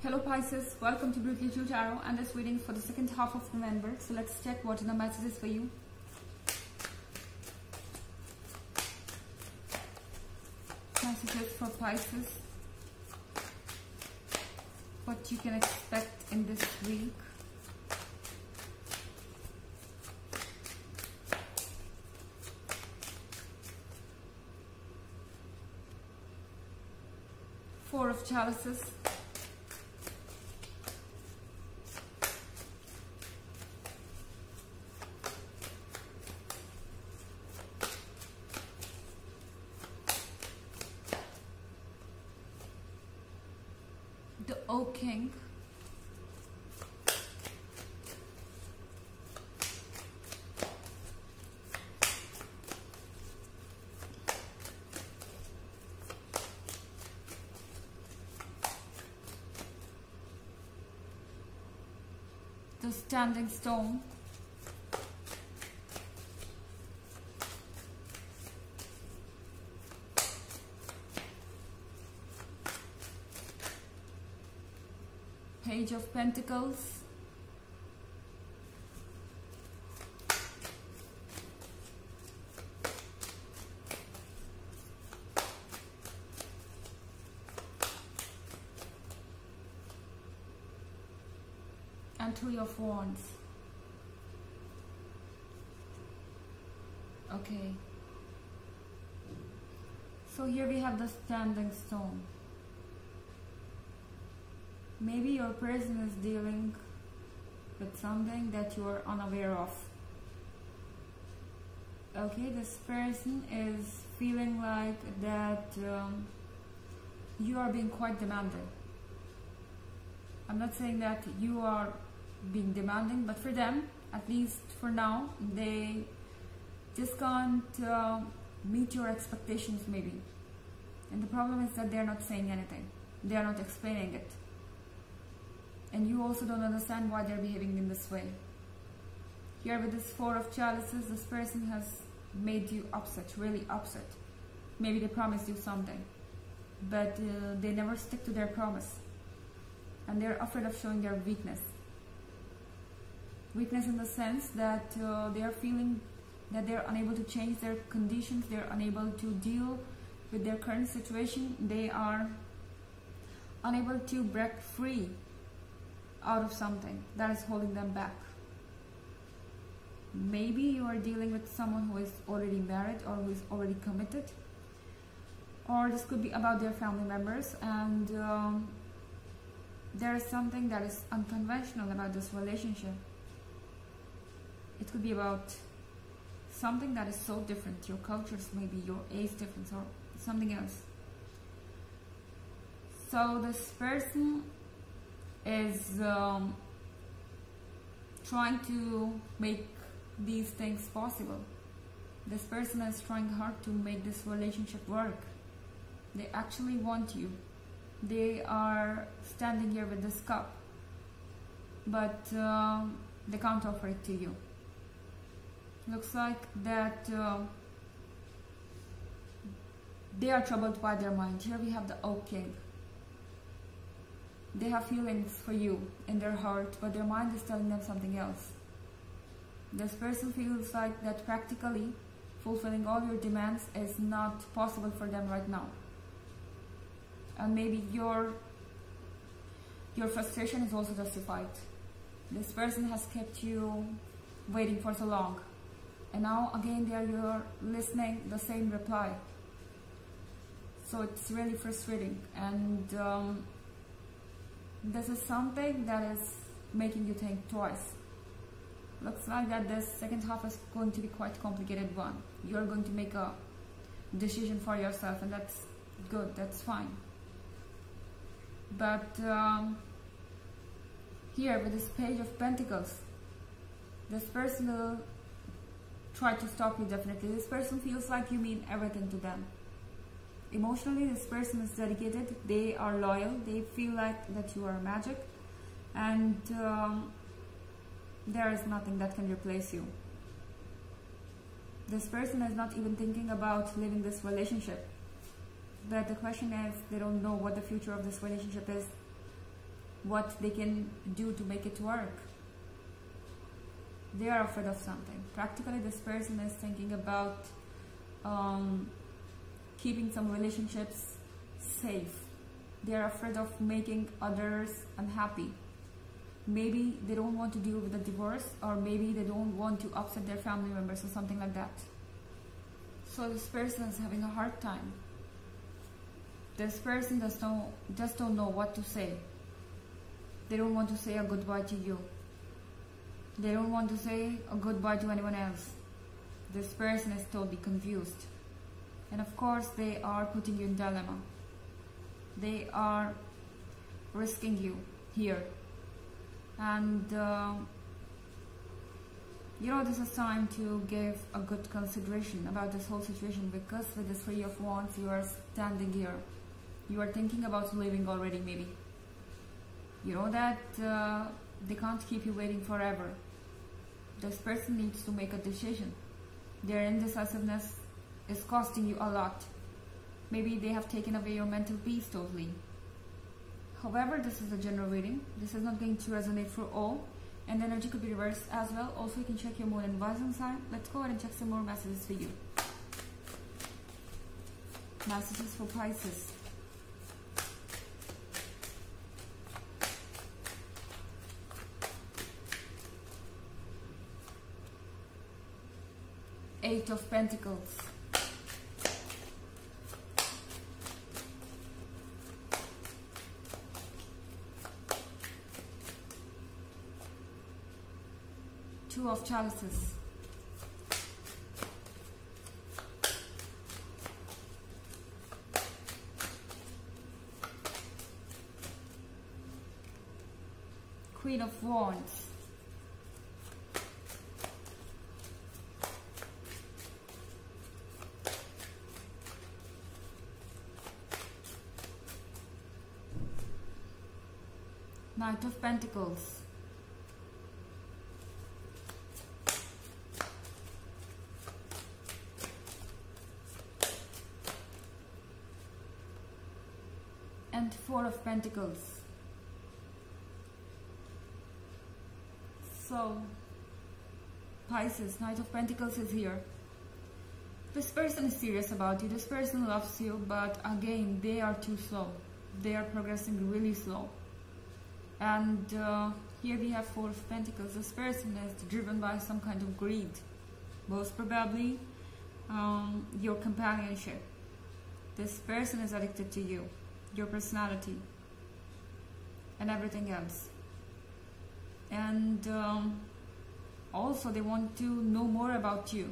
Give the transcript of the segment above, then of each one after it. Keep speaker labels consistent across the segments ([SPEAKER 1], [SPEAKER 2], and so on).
[SPEAKER 1] Hello Pisces, welcome to Brutally True Tarot and this reading for the second half of November. So let's check what are the messages for you. Messages for Pisces. What you can expect in this week. Four of Chalices. The Oak King. The Standing Stone. Page of Pentacles. And Three of Wands. Okay. So here we have the Standing Stone maybe your person is dealing with something that you are unaware of. Okay this person is feeling like that um, you are being quite demanding. I'm not saying that you are being demanding but for them at least for now they just can't uh, meet your expectations maybe. And the problem is that they're not saying anything. They are not explaining it and you also don't understand why they're behaving in this way. Here with this four of chalices, this person has made you upset, really upset. Maybe they promised you something, but uh, they never stick to their promise. And they're afraid of showing their weakness. Weakness in the sense that uh, they are feeling that they're unable to change their conditions, they're unable to deal with their current situation, they are unable to break free out of something that is holding them back. Maybe you are dealing with someone who is already married or who is already committed. Or this could be about their family members and um, there is something that is unconventional about this relationship. It could be about something that is so different, your cultures, maybe your age difference or something else. So this person is um, trying to make these things possible. This person is trying hard to make this relationship work. They actually want you. They are standing here with this cup, but um, they can't offer it to you. Looks like that uh, they are troubled by their mind. Here we have the Oak King they have feelings for you in their heart, but their mind is telling them something else. This person feels like that practically fulfilling all your demands is not possible for them right now. And maybe your your frustration is also justified. This person has kept you waiting for so long. And now again they are you're listening the same reply. So it's really frustrating and um, this is something that is making you think twice. Looks like that this second half is going to be quite complicated one. You're going to make a decision for yourself and that's good, that's fine. But um, here with this page of pentacles, this person will try to stop you definitely. This person feels like you mean everything to them emotionally this person is dedicated. They are loyal. They feel like that you are magic. And um, there is nothing that can replace you. This person is not even thinking about leaving this relationship. But the question is they don't know what the future of this relationship is what they can do to make it work. They are afraid of something. Practically, this person is thinking about um, keeping some relationships safe. They are afraid of making others unhappy. Maybe they don't want to deal with a divorce, or maybe they don't want to upset their family members or something like that. So this person is having a hard time. This person just don't just don't know what to say. They don't want to say a goodbye to you. They don't want to say a goodbye to anyone else. This person is totally confused. And of course, they are putting you in dilemma. They are risking you here. And uh, you know, this is time to give a good consideration about this whole situation because with the Three of Wands, you are standing here. You are thinking about leaving already, maybe. You know that uh, they can't keep you waiting forever. This person needs to make a decision. Their indecisiveness is costing you a lot. Maybe they have taken away your mental peace totally. However, this is a general reading. This is not going to resonate for all. And the energy could be reversed as well. Also, you can check your moon and rising sign. Let's go ahead and check some more messages for you. Messages for Pisces. Eight of Pentacles. Two of Chalices. Queen of Wands. Knight of Pentacles. And Four of Pentacles. So, Pisces, Knight of Pentacles is here. This person is serious about you. This person loves you, but again, they are too slow. They are progressing really slow and uh, here we have four of pentacles this person is driven by some kind of greed most probably um, your companionship this person is addicted to you your personality and everything else. And um, also they want to know more about you.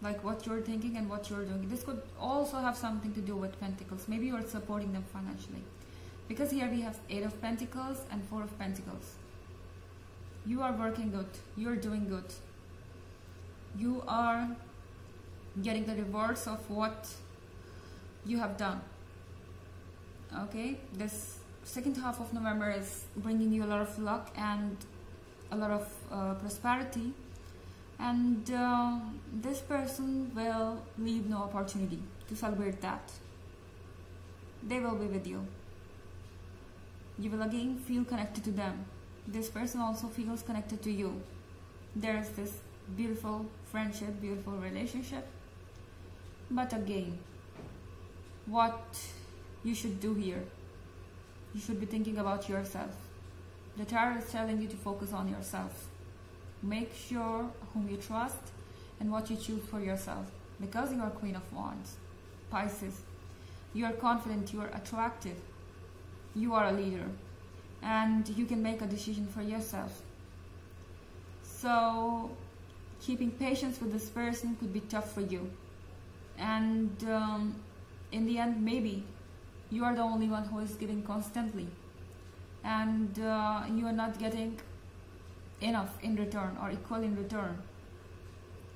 [SPEAKER 1] Like what you're thinking and what you're doing. This could also have something to do with pentacles. Maybe you're supporting them financially. Because here we have eight of pentacles and four of pentacles. You are working good. You're doing good. You are getting the rewards of what you have done. Okay? This second half of november is bringing you a lot of luck and a lot of uh, prosperity and uh, this person will leave no opportunity to celebrate that they will be with you you will again feel connected to them. This person also feels connected to you. There is this beautiful friendship, beautiful relationship. But again, what you should do here, you should be thinking about yourself. The tarot is telling you to focus on yourself. Make sure whom you trust and what you choose for yourself. Because you are Queen of Wands, Pisces, you are confident, you are attractive, you are a leader and you can make a decision for yourself so keeping patience with this person could be tough for you and um, in the end maybe you are the only one who is giving constantly. And uh, you are not getting enough in return or equal in return.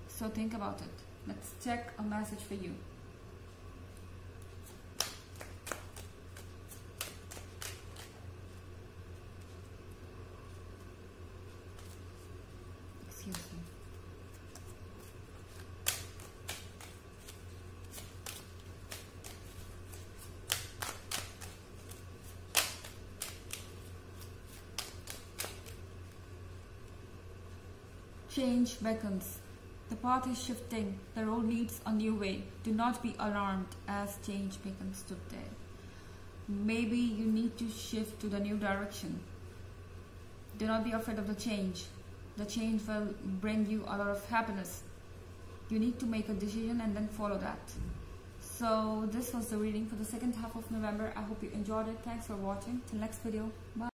[SPEAKER 1] So think about it. Let's check a message for you Change beckons. The path is shifting. The road leads a new way. Do not be alarmed as change beckons today. Maybe you need to shift to the new direction. Do not be afraid of the change. The change will bring you a lot of happiness. You need to make a decision and then follow that. So this was the reading for the second half of November. I hope you enjoyed it. Thanks for watching. Till next video. Bye.